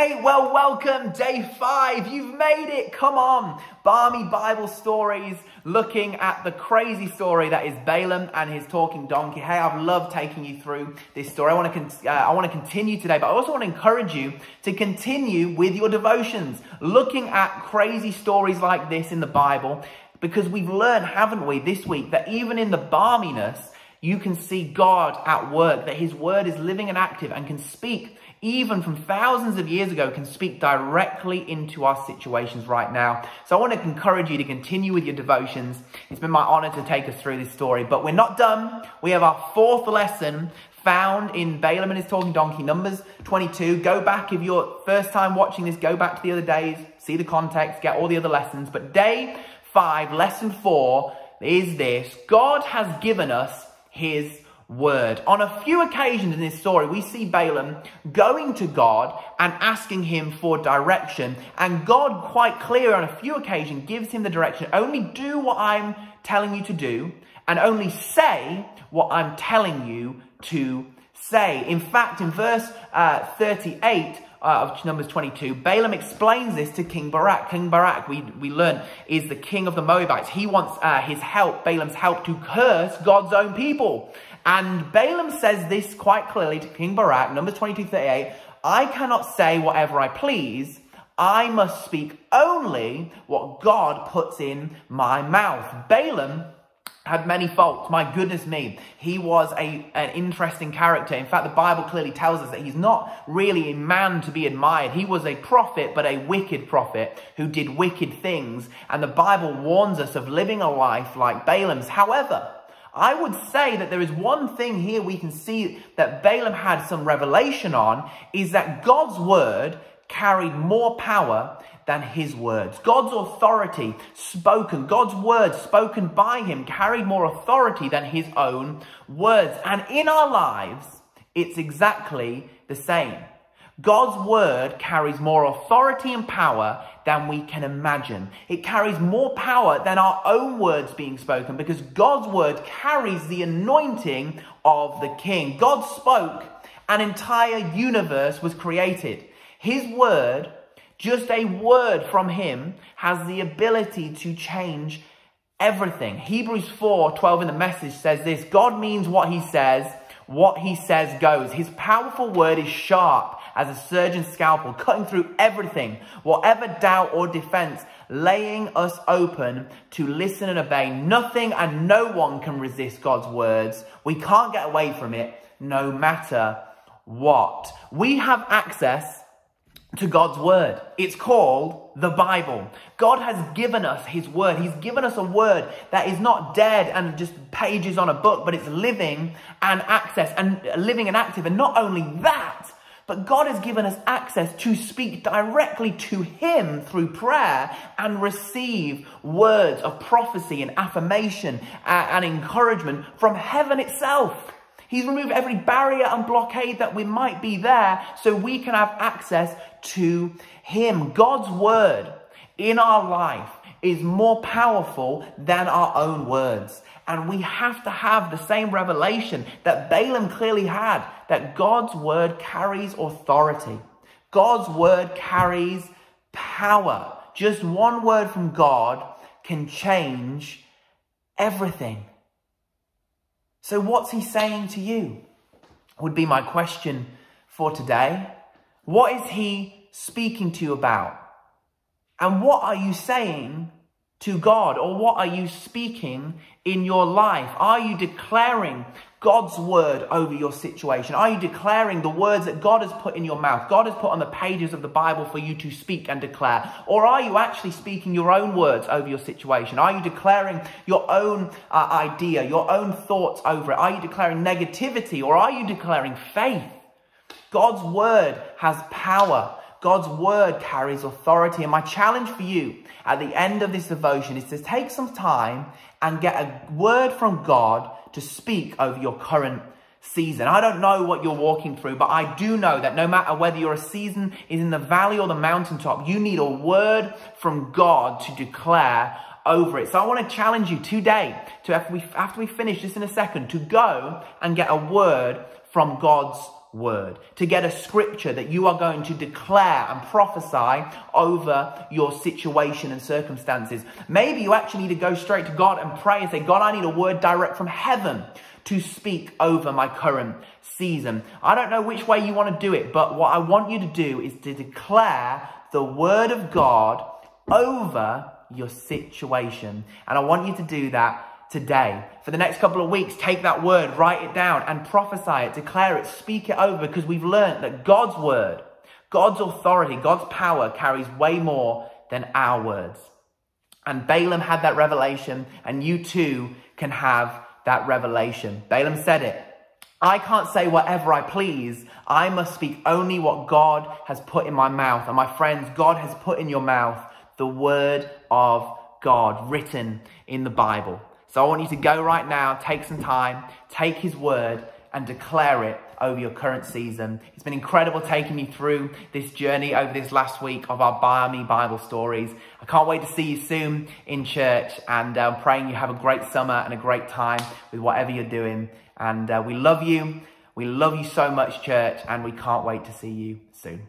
Hey, well, welcome, day five. You've made it. Come on. Barmy Bible stories, looking at the crazy story that is Balaam and his talking donkey. Hey, I've loved taking you through this story. I want to, uh, I want to continue today, but I also want to encourage you to continue with your devotions, looking at crazy stories like this in the Bible, because we've learned, haven't we, this week, that even in the balminess, you can see God at work, that his word is living and active and can speak even from thousands of years ago, can speak directly into our situations right now. So I want to encourage you to continue with your devotions. It's been my honor to take us through this story, but we're not done. We have our fourth lesson found in Balaam and his talking donkey, Numbers 22. Go back, if you're first time watching this, go back to the other days, see the context, get all the other lessons. But day five, lesson four is this. God has given us his word. On a few occasions in this story, we see Balaam going to God and asking him for direction. And God, quite clear on a few occasions, gives him the direction. Only do what I'm telling you to do, and only say what I'm telling you to say. In fact, in verse uh, 38, uh, of Numbers 22, Balaam explains this to King Balak. King Balak, we, we learn, is the king of the Moabites. He wants uh, his help, Balaam's help, to curse God's own people. And Balaam says this quite clearly to King Balak, Numbers 22, 38, I cannot say whatever I please. I must speak only what God puts in my mouth. Balaam had many faults. My goodness me. He was a, an interesting character. In fact, the Bible clearly tells us that he's not really a man to be admired. He was a prophet, but a wicked prophet who did wicked things. And the Bible warns us of living a life like Balaam's. However, I would say that there is one thing here we can see that Balaam had some revelation on is that God's word carried more power than his words. God's authority spoken, God's words spoken by him carried more authority than his own words. And in our lives, it's exactly the same. God's word carries more authority and power than we can imagine. It carries more power than our own words being spoken because God's word carries the anointing of the king. God spoke, an entire universe was created. His word, just a word from him, has the ability to change everything. Hebrews 4 12 in the message says this God means what he says, what he says goes. His powerful word is sharp as a surgeon's scalpel, cutting through everything, whatever doubt or defense, laying us open to listen and obey. Nothing and no one can resist God's words. We can't get away from it no matter what. We have access to God's word. It's called the Bible. God has given us his word. He's given us a word that is not dead and just pages on a book, but it's living and access and living and active. And not only that, but God has given us access to speak directly to Him through prayer and receive words of prophecy and affirmation uh, and encouragement from heaven itself. He's removed every barrier and blockade that we might be there so we can have access to Him. God's word in our life is more powerful than our own words. And we have to have the same revelation that Balaam clearly had that God's word carries authority. God's word carries power. Just one word from God can change everything. So, what's he saying to you? Would be my question for today. What is he speaking to you about? And what are you saying to God? Or what are you speaking in your life? Are you declaring God's word over your situation? Are you declaring the words that God has put in your mouth? God has put on the pages of the Bible for you to speak and declare? Or are you actually speaking your own words over your situation? Are you declaring your own uh, idea, your own thoughts over it? Are you declaring negativity or are you declaring faith? God's word has power. God's word carries authority. And my challenge for you at the end of this devotion is to take some time and get a word from God to speak over your current season. I don't know what you're walking through, but I do know that no matter whether your season is in the valley or the mountaintop, you need a word from God to declare over it. So I want to challenge you today to, after we, after we finish this in a second, to go and get a word from God's word, to get a scripture that you are going to declare and prophesy over your situation and circumstances. Maybe you actually need to go straight to God and pray and say, God, I need a word direct from heaven to speak over my current season. I don't know which way you want to do it, but what I want you to do is to declare the word of God over your situation. And I want you to do that today. For the next couple of weeks, take that word, write it down, and prophesy it, declare it, speak it over, because we've learned that God's word, God's authority, God's power carries way more than our words. And Balaam had that revelation, and you too can have that revelation. Balaam said it. I can't say whatever I please. I must speak only what God has put in my mouth. And my friends, God has put in your mouth the word of God written in the Bible. So I want you to go right now, take some time, take his word and declare it over your current season. It's been incredible taking you through this journey over this last week of our Barmy Bible stories. I can't wait to see you soon in church and uh, I'm praying you have a great summer and a great time with whatever you're doing. And uh, we love you. We love you so much, church, and we can't wait to see you soon.